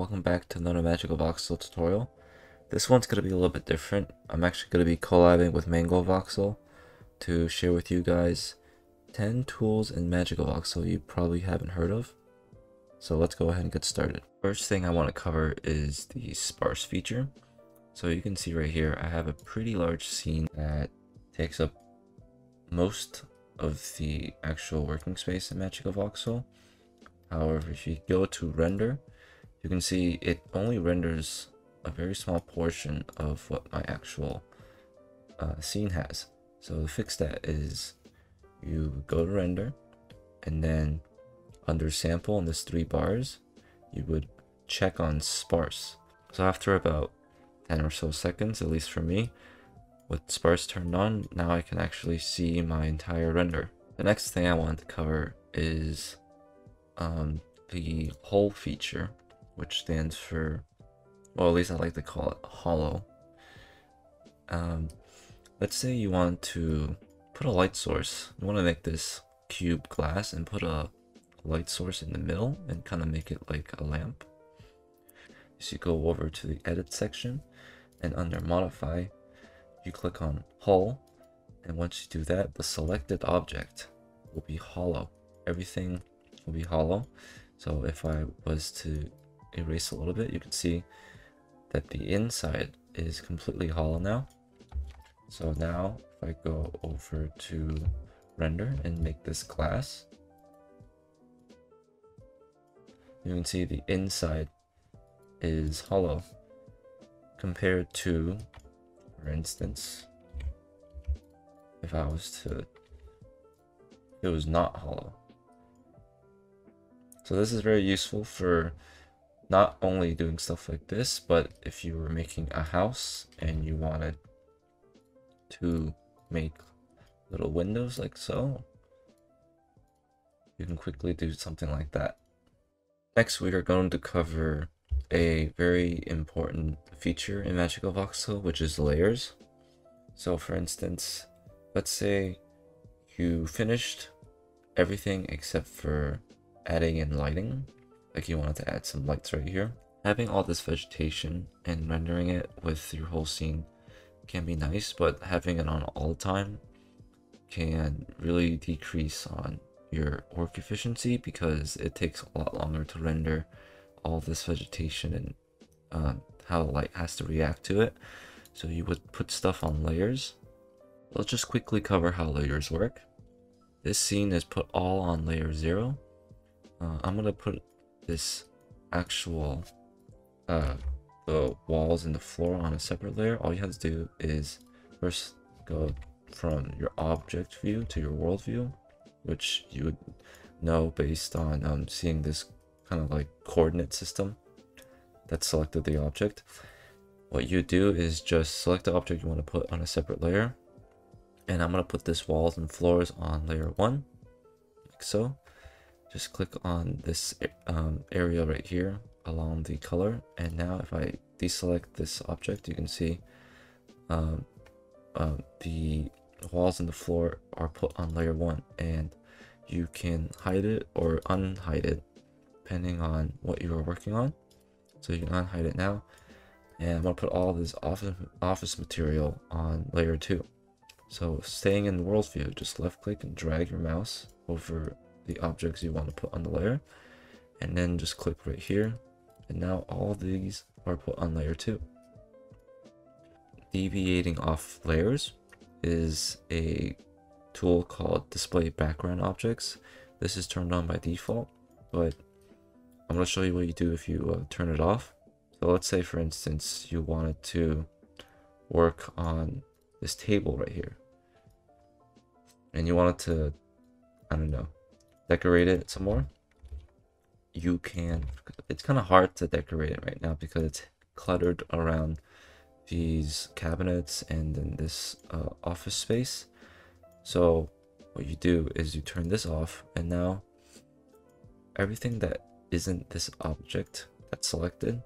Welcome back to another MagicaVoxel tutorial. This one's going to be a little bit different. I'm actually going to be collabing with Mango Voxel to share with you guys 10 tools in MagicaVoxel you probably haven't heard of. So let's go ahead and get started. First thing I want to cover is the sparse feature. So you can see right here, I have a pretty large scene that takes up most of the actual working space in MagicaVoxel. However, if you go to render, you can see it only renders a very small portion of what my actual uh, scene has. So to fix that is you go to render and then under sample in this three bars, you would check on sparse. So after about 10 or so seconds, at least for me, with sparse turned on, now I can actually see my entire render. The next thing I want to cover is um, the hole feature, which stands for, well, at least I like to call it hollow. Um, let's say you want to put a light source. You want to make this cube glass and put a light source in the middle and kind of make it like a lamp. So you go over to the edit section and under modify, you click on hull. And once you do that, the selected object will be hollow. Everything will be hollow. So if I was to erase a little bit, you can see that the inside is completely hollow now. So now if I go over to render and make this glass, you can see the inside is hollow compared to, for instance, if I was to, it was not hollow. So this is very useful for not only doing stuff like this, but if you were making a house and you wanted to make little windows like so, you can quickly do something like that. Next, we are going to cover a very important feature in MagicaVoxel, which is layers. So for instance, let's say you finished everything except for adding in lighting, like you wanted to add some lights right here. Having all this vegetation and rendering it with your whole scene can be nice, but having it on all the time can really decrease on your work efficiency because it takes a lot longer to render all this vegetation and uh, how the light has to react to it. So you would put stuff on layers. Let's just quickly cover how layers work. This scene is put all on layer 0 uh, I'm gonna put this actual uh, the walls and the floor on a separate layer. All you have to do is first go from your object view to your world view, which you would know based on um, seeing this kind of like coordinate system that selected the object. What you do is just select the object you want to put on a separate layer. And I'm going to put this walls and floors on layer 1, like so just click on this um, area right here along the color. And now if I deselect this object you can see um, uh, the walls and the floor are put on layer 1 and you can hide it or unhide it depending on what you are working on. So you can unhide it now. And I'm going to put all this office, office material on layer 2 so staying in the world view just left click and drag your mouse over the objects you want to put on the layer. And then just click right here. And now all these are put on layer 2 deviating off layers is a tool called display background objects. This is turned on by default but i'm going to show you what you do if you uh, turn it off. So let's say for instance you wanted to work on this table right here. And you wanted to i don't know decorate it some more, you can. It's kind of hard to decorate it right now because it's cluttered around these cabinets and in this uh, office space. So what you do is you turn this off and now everything that isn't this object that's selected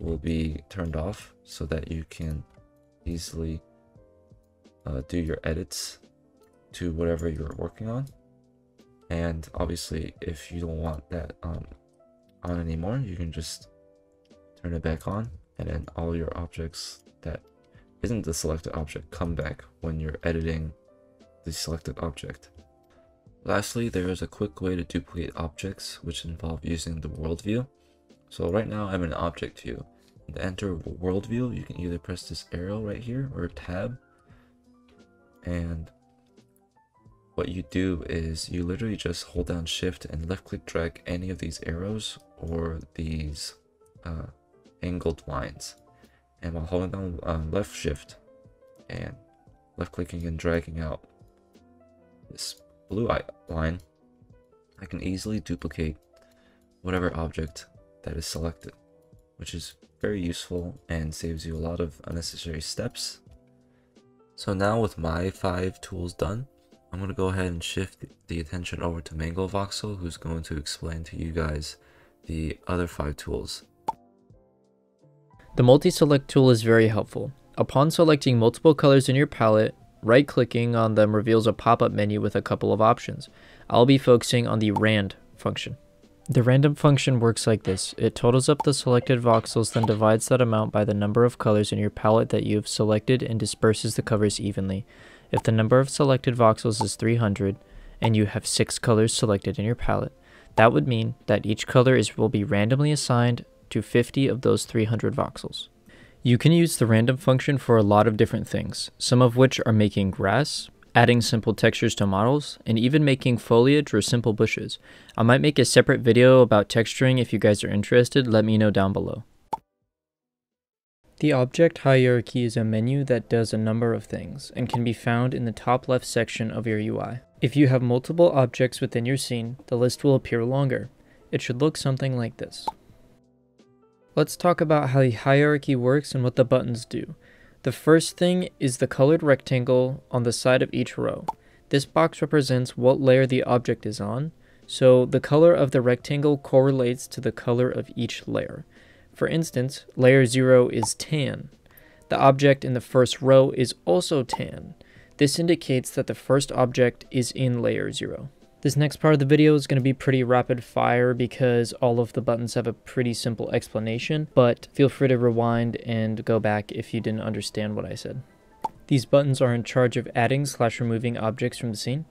will be turned off so that you can easily uh, do your edits to whatever you're working on and obviously if you don't want that um, on anymore you can just turn it back on, and then all your objects that isn't the selected object come back when you're editing the selected object. Lastly, there is a quick way to duplicate objects which involve using the world view. So right now I'm in object view. To enter world view, you can either press this arrow right here or tab. And what you do is you literally just hold down shift and left click drag any of these arrows or these uh, angled lines. And while holding down um, left shift and left clicking and dragging out this blue line, I can easily duplicate whatever object that is selected, which is very useful and saves you a lot of unnecessary steps. So now with my five tools done, I'm going to go ahead and shift the attention over to Mango Voxel, who's going to explain to you guys the other five tools. The multi-select tool is very helpful. Upon selecting multiple colors in your palette, Right-clicking on them reveals a pop-up menu with a couple of options. I'll be focusing on the rand function. The random function works like this. It totals up the selected voxels, then divides that amount by the number of colors in your palette that you have selected and disperses the colors evenly. If the number of selected voxels is 300, and you have 6 colors selected in your palette, that would mean that each color is will be randomly assigned to 50 of those 300 voxels. You can use the random function for a lot of different things, some of which are making grass, adding simple textures to models, and even making foliage or simple bushes. I might make a separate video about texturing if you guys are interested, let me know down below. The object hierarchy is a menu that does a number of things and can be found in the top left section of your UI. If you have multiple objects within your scene, the list will appear longer. It should look something like this. Let's talk about how the hierarchy works and what the buttons do. The first thing is the colored rectangle on the side of each row. This box represents what layer the object is on, so the color of the rectangle correlates to the color of each layer. For instance, layer 0 is tan. The object in the first row is also tan. This indicates that the first object is in layer 0. This next part of the video is going to be pretty rapid fire because all of the buttons have a pretty simple explanation, but feel free to rewind and go back if you didn't understand what I said. These buttons are in charge of adding slash removing objects from the scene.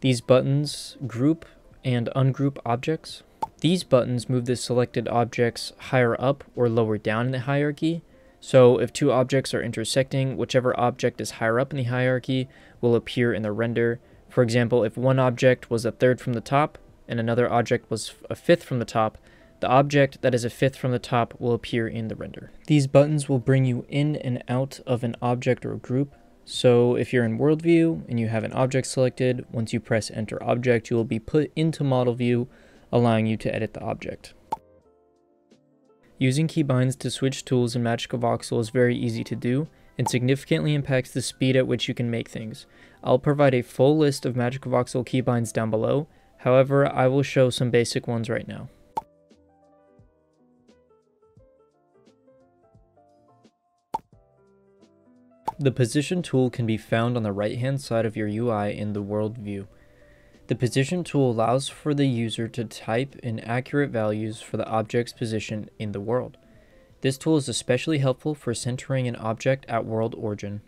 These buttons group and ungroup objects. These buttons move the selected objects higher up or lower down in the hierarchy. So if two objects are intersecting, whichever object is higher up in the hierarchy will appear in the render, for example, if one object was a third from the top and another object was a fifth from the top, the object that is a fifth from the top will appear in the render. These buttons will bring you in and out of an object or group. So if you're in world view and you have an object selected, once you press enter object, you will be put into model view, allowing you to edit the object. Using keybinds to switch tools in Magica Voxel is very easy to do, and significantly impacts the speed at which you can make things. I'll provide a full list of Magica Voxel keybinds down below, however I will show some basic ones right now. The position tool can be found on the right hand side of your UI in the world view. The position tool allows for the user to type in accurate values for the object's position in the world. This tool is especially helpful for centering an object at world origin.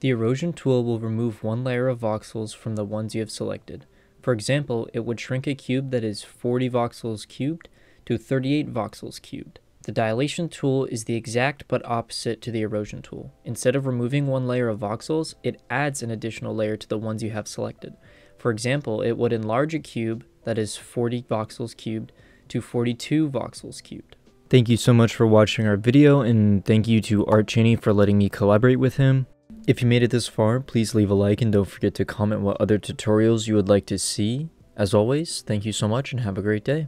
The erosion tool will remove one layer of voxels from the ones you have selected. For example, it would shrink a cube that is 40 voxels cubed to 38 voxels cubed. The dilation tool is the exact but opposite to the erosion tool. Instead of removing one layer of voxels, it adds an additional layer to the ones you have selected. For example, it would enlarge a cube that is 40 voxels cubed to 42 voxels cubed. Thank you so much for watching our video and thank you to ArtChanny for letting me collaborate with him. If you made it this far, please leave a like and don't forget to comment what other tutorials you would like to see. As always, thank you so much and have a great day.